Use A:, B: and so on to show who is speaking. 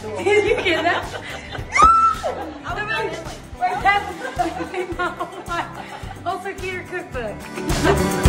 A: Did you get that? I was like, where's that? Also, get your cookbook.